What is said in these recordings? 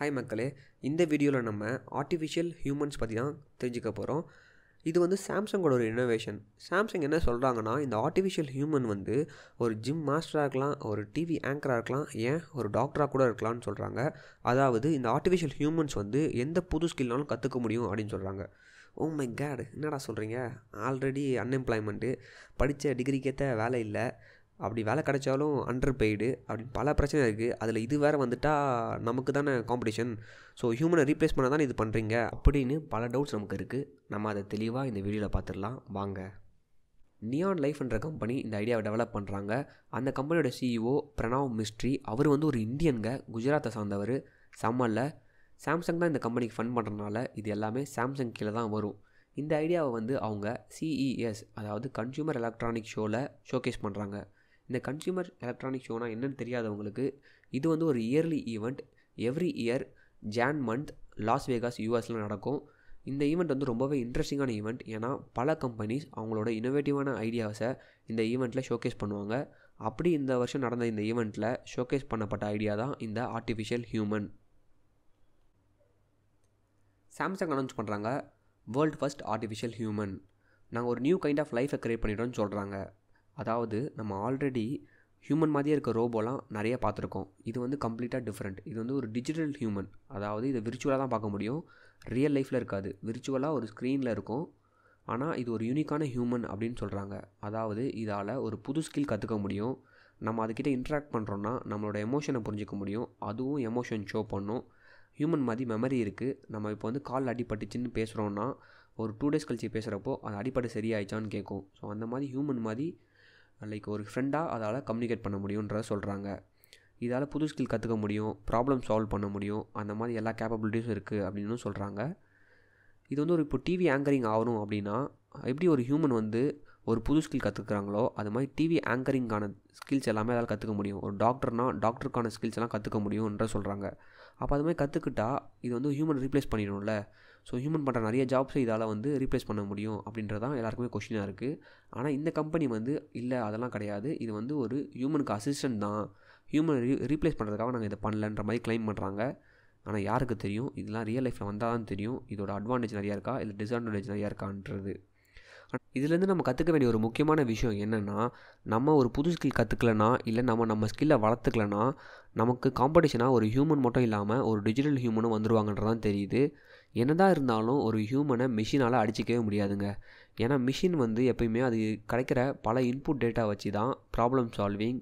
Hi மக்களே இந்த வீடியோவில் நம்ம ஆர்டிஃபிஷியல் ஹியூமன்ஸ் பற்றி தான் தெரிஞ்சுக்க போகிறோம் இது வந்து சாம்சங்கோட ஒரு இன்னோவேஷன் சாம்சங் என்ன சொல்கிறாங்கன்னா இந்த ஆர்டிஃபிஷியல் ஹியூமன் வந்து ஒரு ஜிம் மாஸ்டராக இருக்கலாம் ஒரு டிவி ஆங்கராக இருக்கலாம் ஏன் ஒரு டாக்டராக கூட இருக்கலாம்னு சொல்கிறாங்க அதாவது இந்த ஆர்டிஃபிஷியல் ஹியூமன்ஸ் வந்து எந்த புது ஸ்கில்னாலும் கற்றுக்க முடியும் அப்படின்னு சொல்கிறாங்க ஓ oh மை கேட் என்னடா சொல்கிறீங்க ஆல்ரெடி அன்எம்ப்ளாய்மெண்ட்டு படித்த டிகிரிக்கேற்ற வேலை இல்லை. அப்படி வேலை கிடைச்சாலும் அண்டர் பெய்டு அப்படின்னு பல பிரச்சனை இருக்குது அதில் இது வேறு வந்துட்டால் நமக்கு தானே காம்படிஷன் ஸோ ஹியூமனை ரீப்ளேஸ் பண்ண தானே இது பண்ணுறீங்க அப்படின்னு பல டவுட்ஸ் நமக்கு இருக்குது நம்ம அதை தெளிவாக இந்த வீடியோவில் பார்த்துடலாம் வாங்க. நியான் லைஃப்ன்ற கம்பெனி இந்த ஐடியாவை டெவலப் பண்ணுறாங்க அந்த கம்பெனியோட சிஇஓ பிரணாவ் மிஸ்ட்ரி அவர் வந்து ஒரு இந்தியன்க குஜராத்தை சார்ந்தவர். சம்மலில். சாம்சங் தான் இந்த கம்பெனிக்கு ஃபண்ட் பண்ணுறதுனால இது எல்லாமே சாம்சங் கீழே தான் வரும். இந்த ஐடியாவை வந்து அவங்க சிஇஎஸ் அதாவது கன்சியூமர் எலக்ட்ரானிக் ஷோவில் ஷோகேஸ் பண்ணுறாங்க இந்த கன்சியூமர் எலக்ட்ரானிக் ஷோனா என்னென்னு தெரியாதவங்களுக்கு இது வந்து ஒரு early event every year Jan month Las Vegas யூஎஸில் நடக்கும். இந்த ஈவெண்ட் வந்து ரொம்பவே இன்ட்ரெஸ்டிங்கான ஈவெண்ட் ஏன்னா பல கம்பெனிஸ் அவங்களோட இனோவேட்டிவான ஐடியாஸை இந்த ஈவெண்ட்டில் ஷோகேஸ் பண்ணுவாங்க. அப்படி இந்த வருஷம் நடந்த இந்த ஈவெண்ட்டில் ஷோகேஸ் பண்ணப்பட்ட ஐடியா தான் இந்த ஆர்டிஃபிஷியல் ஹியூமன் சாம்சங் அனௌன்ஸ் பண்ணுறாங்க வேர்ல்டு ஃபஸ்ட் ஆர்டிஃபிஷியல் ஹியூமன் நாங்கள் ஒரு நியூ கைண்ட் ஆஃப் லைஃபை க்ரியேட் பண்ணிட்டோம்னு சொல்கிறாங்க அதாவது நம்ம ஆல்ரெடி ஹியூமன் மாதிரியே இருக்க ரோபோலாம் நிறைய பார்த்துருக்கோம். இது வந்து கம்ப்ளீட்டாக டிஃப்ரெண்ட் இது வந்து ஒரு டிஜிட்டல் ஹியூமன் அதாவது இதை விர்ச்சுவலாக தான் பார்க்க முடியும். ரியல் லைஃப்பில் இருக்காது. விர்ச்சுவலாக ஒரு ஸ்க்ரீனில் இருக்கும். ஆனால் இது ஒரு யூனிக்கான ஹியூமன் அப்படின்னு சொல்கிறாங்க அதாவது இதால் ஒரு புது ஸ்கில் கற்றுக்க முடியும். நம்ம அதுக்கிட்ட இன்ட்ராக்ட் பண்ணுறோன்னா நம்மளோட எமோஷனை புரிஞ்சிக்க முடியும். அதுவும் எமோஷன் ஷோ பண்ணும். ஹியூமன் மாதிரி மெமரி இருக்குது நம்ம இப்போ வந்து கால் அடிபட்டுச்சின்னு பேசுகிறோன்னா ஒரு டூ டேஸ் கழிச்சு பேசுகிறப்போ அது அடிப்படை சரியாயிடுச்சான்னு கேட்கும். ஸோ அந்த மாதிரி ஹியூமன் மாதிரி லைக் ஒரு ஃப்ரெண்டாக அதால் கம்யூனிகேட் பண்ண முடியுன்றத சொல்கிறாங்க இதால் புது ஸ்கில் கற்றுக்க முடியும் ப்ராப்ளம் சால்வ் பண்ண முடியும் அந்த மாதிரி எல்லா கேப்பபிலிட்டிஸும் இருக்குது அப்படின்னு சொல்கிறாங்க இது வந்து ஒரு இப்போ டிவி ஆங்கரிங் ஆகணும் அப்படின்னா எப்படி ஒரு ஹியூமன் வந்து ஒரு புது ஸ்கில் கற்றுக்குறாங்களோ அது மாதிரி டிவி ஆங்கரிங்கான ஸ்கில்ஸ் எல்லாமே அதால் கற்றுக்க முடியும். ஒரு டாக்டர்னால் டாக்டருக்கான ஸ்கில்ஸ் எல்லாம் கற்றுக்க முடியும்ன்ற சொல்கிறாங்க அப்போ அது மாதிரி கற்றுக்கிட்டா இது வந்து ஹியூமன் ரீப்ளேஸ் பண்ணிடும்ல. ஸோ ஹியூமன் பண்ணுற நிறைய ஜாப்ஸை இதால் வந்து ரீப்ளேஸ் பண்ண முடியும் அப்படின்றதான் எல்லாருக்குமே கொஷினாக இருக்குது ஆனால் இந்த கம்பெனி வந்து இல்லை அதெல்லாம் கிடையாது. இது வந்து ஒரு ஹியூமனுக்கு அசிஸ்டன்ட் தான். ஹியூமன் ரீ ரீப்ளேஸ் பண்ணுறதுக்காக நாங்கள் இதை பண்ணலன்ற மாதிரி கிளைம் பண்ணுறாங்க ஆனால் யாருக்கு தெரியும்? இதெல்லாம் ரியல் லைஃப்பில் வந்தால் தான் தெரியும். இதோட அட்வான்டேஜ் நிறையா இருக்கா? இல்லை டிஸ்அட்வான்டேஜ் நிறையா இருக்கான்றது. இதுலேருந்து நம்ம கற்றுக்க வேண்டிய ஒரு முக்கியமான விஷயம் என்னென்னா நம்ம ஒரு புது ஸ்கில் கற்றுக்கலனா இல்லை நம்ம நம்ம ஸ்கில்லை வளர்த்துக்கலனா நமக்கு காம்படிஷனாக ஒரு ஹியூமன் மட்டும் இல்லாமல் ஒரு டிஜிட்டல் ஹியூமனும் வந்துடுவாங்கன்றதான் தெரியுது. என்னதான் இருந்தாலும் ஒரு ஹியூமனை மிஷினால் அடிச்சிக்கவே முடியாதுங்க. ஏன்னா மிஷின் வந்து எப்பயுமே அது கிடைக்கிற பல இன்புட் டேட்டா வச்சு தான் problem solving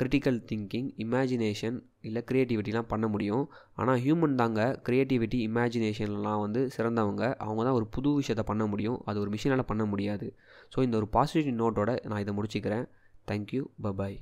critical thinking imagination இல்லை க்ரியேட்டிவிட்டிலாம் பண்ண முடியும். ஆனால் ஹியூமன் தாங்க க்ரியேட்டிவிட்டி இமேஜினேஷன்லாம் வந்து சிறந்தவங்க. அவங்க தான் ஒரு புது விஷயத்தை பண்ண முடியும். அது ஒரு மிஷினால் பண்ண முடியாது. ஸோ இந்த ஒரு பாசிட்டிவ் நோட்டோட நான் இதை முடிச்சுக்கிறேன். Thank you bye bye